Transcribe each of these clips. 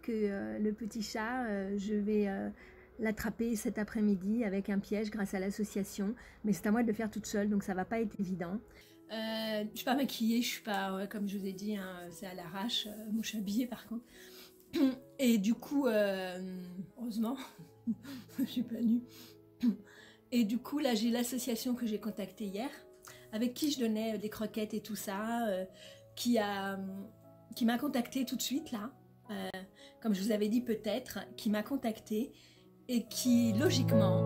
que euh, le petit chat, euh, je vais euh, l'attraper cet après-midi avec un piège grâce à l'association. Mais c'est à moi de le faire toute seule, donc ça va pas être évident. Euh, je suis pas maquillée, je suis pas, comme je vous ai dit, hein, c'est à l'arrache. Moi, je suis habillée par contre. Et du coup, heureusement, je suis pas nue. Et du coup, là, j'ai l'association que j'ai contactée hier, avec qui je donnais des croquettes et tout ça, qui a, qui m'a contactée tout de suite là, comme je vous avais dit peut-être, qui m'a contactée et qui logiquement,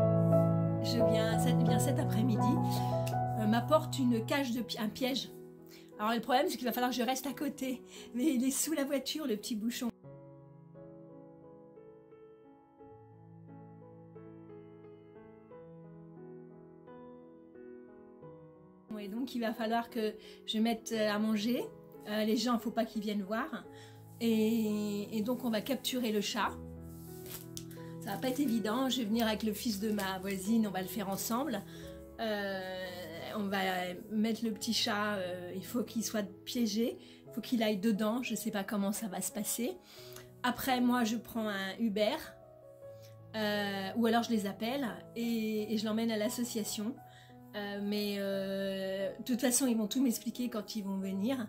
je viens, cet, après-midi, euh, m'apporte une cage de un piège. Alors le problème, c'est qu'il va falloir que je reste à côté, mais il est sous la voiture, le petit bouchon. Et donc il va falloir que je mette à manger. Euh, les gens, il ne faut pas qu'ils viennent voir. Et, donc on va capturer le chat. Ça va pas être évident. Je vais venir avec le fils de ma voisine, on va le faire ensemble. Euh, on va mettre le petit chat, euh, il faut qu'il soit piégé, il faut qu'il aille dedans, je sais pas comment ça va se passer. Après, moi, je prends un Uber, euh, ou alors je les appelle et, je l'emmène à l'association. Mais de toute façon, ils vont tout m'expliquer quand ils vont venir.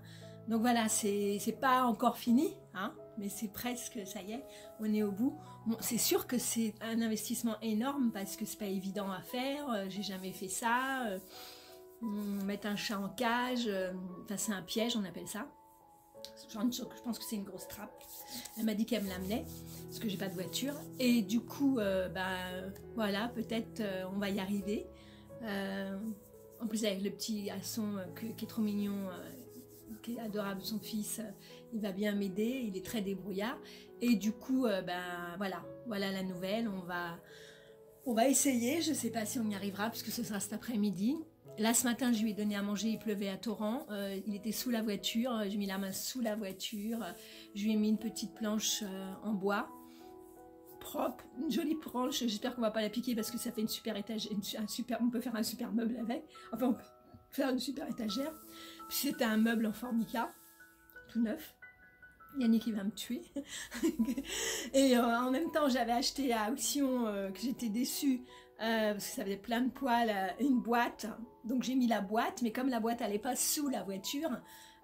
Donc voilà, c'est pas encore fini, hein, mais c'est presque, ça y est, on est au bout. C'est sûr que c'est un investissement énorme parce que c'est pas évident à faire. euh, J'ai jamais fait ça. euh, mettre un chat en cage, euh, enfin c'est un piège, on appelle ça. Je pense que c'est une grosse trappe. Elle m'a dit qu'elle me l'amenait parce que j'ai pas de voiture. Et du coup, bah voilà, peut-être on va y arriver. En plus avec le petit que- qui est trop mignon, est adorable, son fils, euh, il va bien m'aider. Il est très débrouillard. Et du coup, euh, ben voilà, voilà la nouvelle. On va, on va essayer. Je sais pas si on y arrivera puisque ce sera cet après-midi. Là, ce matin, je lui ai donné à manger. Il pleuvait à torrent. Euh, il était sous la voiture. J'ai mis la main sous la voiture. Je lui ai mis une petite planche en bois propre, une jolie planche. J'espère qu'on va pas la piquer parce que ça fait une super su- un super, on peut faire un super meuble avec. Enfin, on peut faire une super étagère. C'était un meuble en formica, tout neuf. Yannick va me tuer. Et euh, en même temps, j'avais acheté à Auction, euh, que j'étais déçue, euh, parce que ça avait plein de poils, une boîte. Donc j'ai mis la boîte, mais comme la boîte n'allait pas sous la voiture,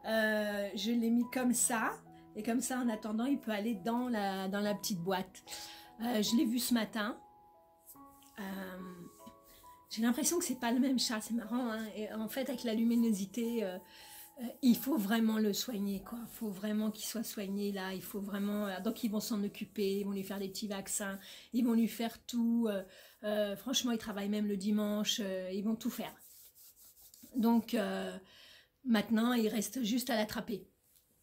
je l'ai mis comme ça. Et comme ça, en attendant, il peut aller dans la, dans la petite boîte. Je l'ai vu ce matin. J'ai l'impression que c'est pas le même chat, c'est marrant. hein. Et en fait, avec la luminosité, euh, euh, il faut vraiment le soigner, quoi. Il faut vraiment qu'il soit soigné là. Il faut vraiment. euh, donc ils vont s'en occuper, ils vont lui faire des petits vaccins, ils vont lui faire tout. franchement, ils travaillent même le dimanche, ils vont tout faire. Donc maintenant, il reste juste à l'attraper.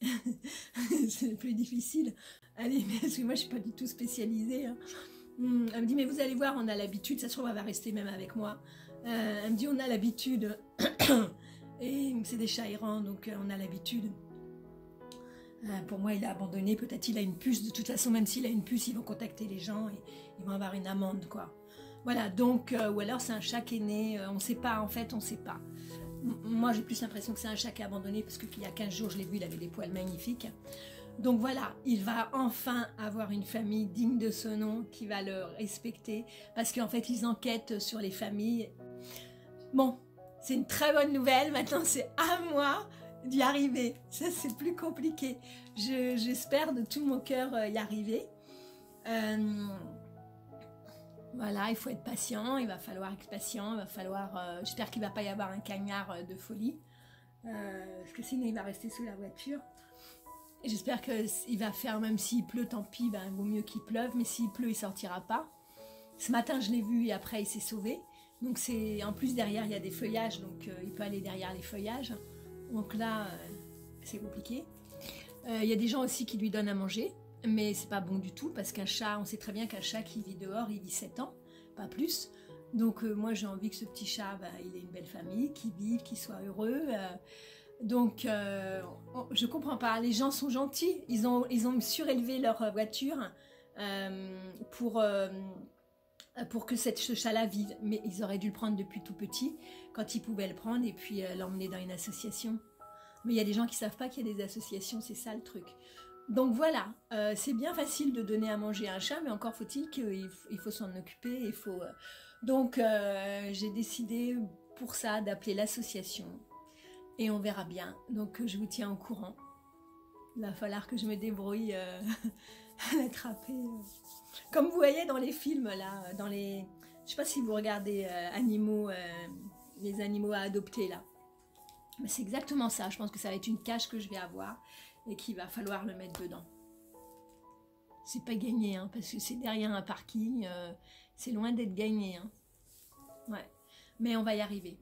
c'est le plus difficile. Allez, parce que moi, je suis pas du tout spécialisée. hein. Hum, Elle me dit, mais vous allez voir, on a l'habitude, ça se trouve, elle va rester même avec moi. Euh, elle me dit, on a l'habitude. Et c'est des chats errants, donc euh, on a l'habitude. Euh, pour moi, il a abandonné. Peut-être il a une puce. De toute façon, même s'il a une puce, ils vont contacter les gens et ils vont avoir une amende, quoi. Voilà, donc, ou alors c'est un chat qui est né, on sait pas, en fait, on sait pas. Moi, j'ai plus l'impression que c'est un chat qui est abandonné parce qu'il y a 15 jours, je l'ai vu, il avait des poils magnifiques. Donc voilà, il va enfin avoir une famille digne de ce nom qui va le respecter parce qu'en fait, ils enquêtent sur les familles. Bon, c'est une très bonne nouvelle. Maintenant, c'est à moi d'y arriver. Ça, c'est plus compliqué. Je- J'espère de tout mon cœur euh, y arriver. Euh, voilà, il faut être patient. Il va falloir être patient. Il va falloir. euh, J'espère qu'il va pas y avoir un cagnard de folie. Parce que sinon, il va rester sous la voiture. J'espère qu'il va faire, même s'il pleut, tant pis, ben, il vaut mieux qu'il pleuve, mais s'il pleut, il sortira pas. Ce matin, je l'ai vu et après, il s'est sauvé. Donc, c'est en plus, derrière, il y a des feuillages, donc euh, il peut aller derrière les feuillages. Donc là, euh, c'est compliqué. Euh, Il y a des gens aussi qui lui donnent à manger, mais c'est pas bon du tout parce qu'un chat, on sait très bien qu'un chat qui vit dehors, il vit 7 ans, pas plus. Donc, moi, j'ai envie que ce petit chat, ben, il ait une belle famille, qu'il vive, qu'il soit heureux. Donc, euh, on- je comprends pas. Les gens sont gentils. Ils ont, ils ont surélevé leur euh, voiture euh, pour, euh, pour que cette, ce chat-là vive. Mais ils auraient dû le prendre depuis tout petit, quand ils pouvaient le prendre, et puis l'emmener dans une association. Mais il y a des gens qui savent pas qu'il y a des associations. C'est ça le truc. Donc voilà, c'est bien facile de donner à manger à un chat, mais encore faut-il qu'il il faut s'en occuper. Il faut, Donc j'ai décidé pour ça d'appeler l'association et on verra bien. Donc je vous tiens au courant. Il va falloir que je me débrouille à l'attraper. Comme vous voyez dans les films là, dans les... Je sais pas si vous regardez animaux, les animaux à adopter là. Mais c'est exactement ça. Je pense que ça va être une cage que je vais avoir et qu'il va falloir le mettre dedans. C'est pas gagné, hein, parce que c'est derrière un parking. Euh, c'est loin d'être gagné. Hein. Ouais. Mais on va y arriver.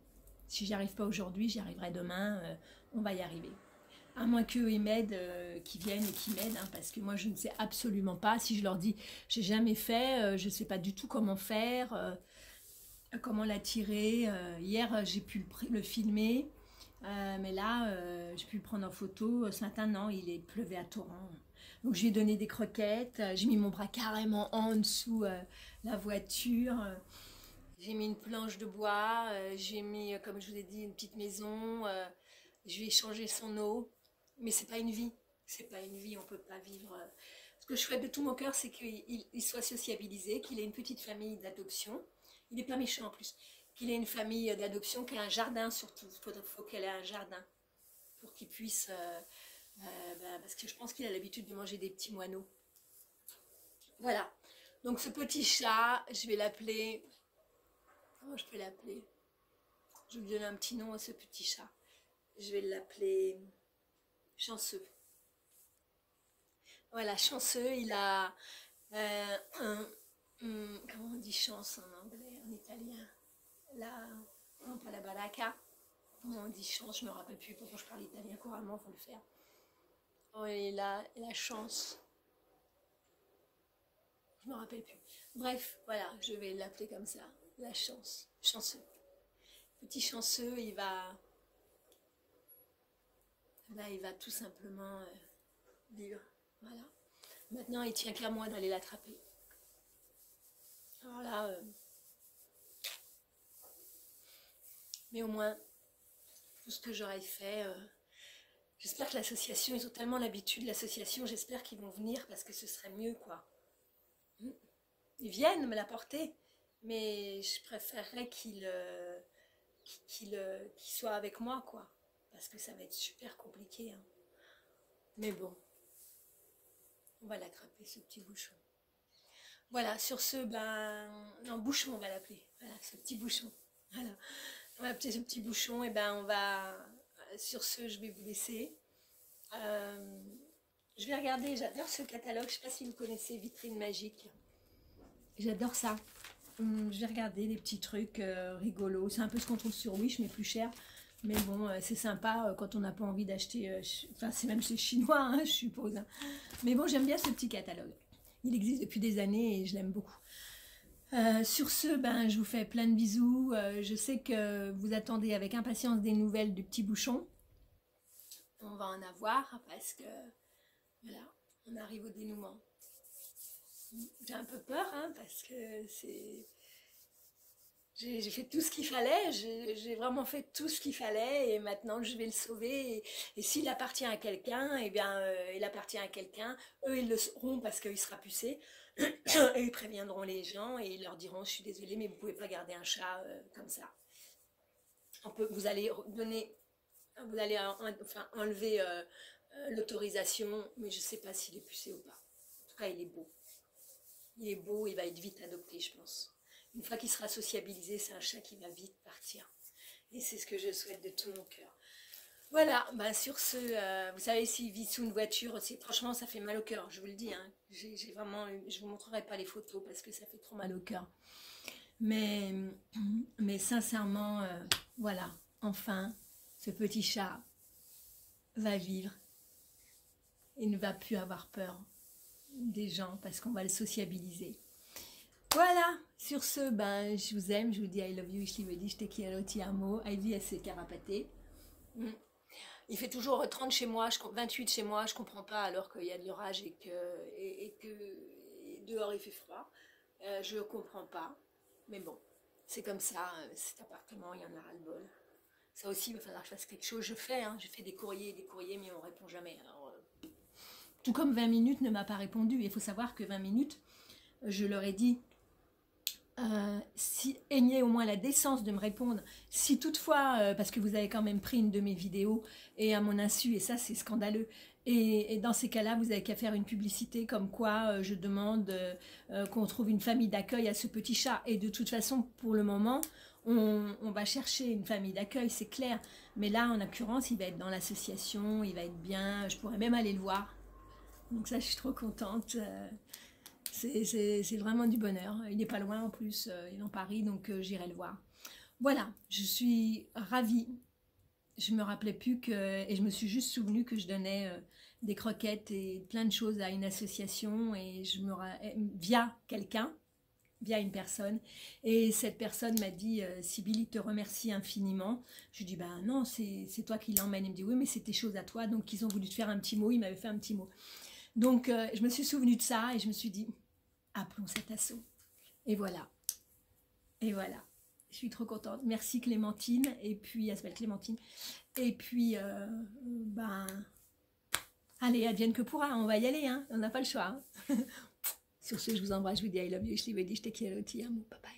Si j'y arrive pas aujourd'hui, j'y arriverai demain. Euh, on va y arriver. À moins qu'eux ils m'aident, euh, qu'ils viennent et qu'ils m'aident, hein, parce que moi je ne sais absolument pas. Si je leur dis, j'ai jamais fait, je ne sais pas du tout comment faire, comment l'attirer. hier j'ai pu le filmer. Euh, mais là, euh, j'ai pu le prendre en photo. Ce matin, non, il est pleuvé à torrent. Donc, je lui ai donné des croquettes. J'ai mis mon bras carrément en dessous euh, la voiture. J'ai mis une planche de bois. j'ai mis, comme je vous ai dit, une petite maison. je lui ai changé son eau. Mais c'est pas une vie. C'est pas une vie. On peut pas vivre. Ce que je souhaite de tout mon cœur, c'est qu'il soit sociabilisé, qu'il ait une petite famille d'adoption. Il n'est pas méchant en plus qu'il ait une famille d'adoption, qu'il ait un jardin surtout. Il faut, qu'elle ait un jardin pour qu'il puisse... Euh, euh, bah, parce que je pense qu'il a l'habitude de manger des petits moineaux. Voilà. Donc ce petit chat, je vais l'appeler... Comment je peux l'appeler Je vais lui donner un petit nom à ce petit chat. Je vais l'appeler Chanceux. Voilà, Chanceux, il a euh, un... Comment on dit chance en anglais, en italien? La, non pas la baraka, comment on dit chance, je me rappelle plus, pourtant je parle italien couramment, faut le faire. Oh, et la, la chance, je me rappelle plus. Bref, voilà, je vais l'appeler comme ça, la chance, chanceux. Petit chanceux, il va, là, il va tout simplement euh, vivre, voilà. Maintenant, il tient qu'à moi d'aller l'attraper. Alors là, euh, Mais au moins, tout ce que j'aurais fait, euh, j'espère que l'association, ils ont tellement l'habitude, l'association, j'espère qu'ils vont venir parce que ce serait mieux, quoi. Ils viennent me l'apporter, mais je préférerais euh, euh, soient avec moi, quoi. Parce que ça va être super compliqué. Hein. Mais bon, on va l'attraper, ce petit bouchon. Voilà, sur ce, ben, non, bouchon, on va l'appeler. Voilà, ce petit bouchon. Voilà on va appeler ce petit bouchon, et ben on va, sur ce, je vais vous laisser. Euh, je vais regarder, j'adore ce catalogue, je ne sais pas si vous connaissez Vitrine Magique. J'adore ça. Je vais regarder des petits trucs euh, rigolos. C'est un peu ce qu'on trouve sur Wish, mais plus cher. Mais bon, euh, c'est sympa quand on n'a pas envie d'acheter. enfin, c'est même chez Chinois, hein, je suppose. Hein. Mais bon, j'aime bien ce petit catalogue. Il existe depuis des années et je l'aime beaucoup. Euh, sur ce, ben, je vous fais plein de bisous. Euh, je sais que vous attendez avec impatience des nouvelles du petit bouchon. On va en avoir parce que, voilà, on arrive au dénouement. J'ai un peu peur, hein, parce que c'est... J'ai fait tout ce qu'il fallait, j'ai vraiment fait tout ce qu'il fallait et maintenant je vais le sauver. Et, s'il appartient à quelqu'un, eh bien, euh, il appartient à quelqu'un. Eux, ils le sauront parce qu'il sera pucé. et ils préviendront les gens et ils leur diront je suis désolée mais vous pouvez pas garder un chat euh, comme ça. On peut, vous allez donner, vous allez enfin, enlever euh, l'autorisation, mais je sais pas s'il est pucé ou pas. En tout cas, il est beau. Il est beau, il va être vite adopté, je pense. Une fois qu'il sera sociabilisé, c'est un chat qui va vite partir. Et c'est ce que je souhaite de tout mon cœur. Voilà, bah sur ce, euh, vous savez, s'il vit sous une voiture, franchement, ça fait mal au cœur, je vous le dis. Hein. Je vous montrerai pas les photos parce que ça fait trop mal au cœur. Mais, mais sincèrement, euh, voilà, enfin, ce petit chat va vivre. Il ne va plus avoir peur des gens parce qu'on va le sociabiliser. Voilà, sur ce, ben, je vous aime, je vous dis I love you, je vous dis je te quiero, ti amo, Ivy, elle s'est carapatée. Mm. Il fait toujours 30 chez moi, 28 chez moi, je comprends pas alors qu'il y a de l'orage et que, et, que dehors il fait froid. Euh, je comprends pas. Mais bon, c'est comme ça, euh, cet appartement, il y en a ras-le-bol. Ça aussi, il va falloir que je fasse quelque chose. Je fais, hein, je des courriers des courriers, mais on répond jamais. Euh, Tout comme 20 minutes ne m'a pas répondu. Il faut savoir que 20 minutes, je leur ai dit, euh, si ayez au moins la décence de me répondre, si toutefois, euh, parce que vous avez quand même pris une de mes vidéos et à mon insu, et ça c'est scandaleux, et, dans ces cas-là, vous avez qu'à faire une publicité comme quoi euh, je demande qu'on trouve une famille d'accueil à ce petit chat. Et de toute façon, pour le moment, on, on va chercher une famille d'accueil, c'est clair. Mais là, en l'occurrence, il va être dans l'association, il va être bien, je pourrais même aller le voir. Donc ça, je suis trop contente. C'est vraiment du bonheur. Il n'est pas loin en plus, euh, il est en Paris, donc euh, j'irai le voir. Voilà, je suis ravie. Je me rappelais plus que, et je me suis juste souvenu que je donnais euh, des croquettes et plein de choses à une association et je me via quelqu'un, via une personne. Et cette personne m'a dit, Sybille, il te remercie infiniment. Je lui dis, ben non, c'est toi qui l'emmène. Il me dit, oui, mais c'est tes choses à toi. Donc ils ont voulu te faire un petit mot, il m'avait fait un petit mot. Donc je me suis souvenu de ça et je me suis dit, appelons cet assaut. Et voilà. Et voilà. Je suis trop contente. Merci Clémentine. Et puis, elle s'appelle Clémentine. Et puis, euh, ben, allez, advienne que pourra. On va y aller. Hein. On n'a pas le choix. Hein. Sur ce, je vous embrasse. Je vous dis I love you. Je vous dis, je t'ai Bye bye.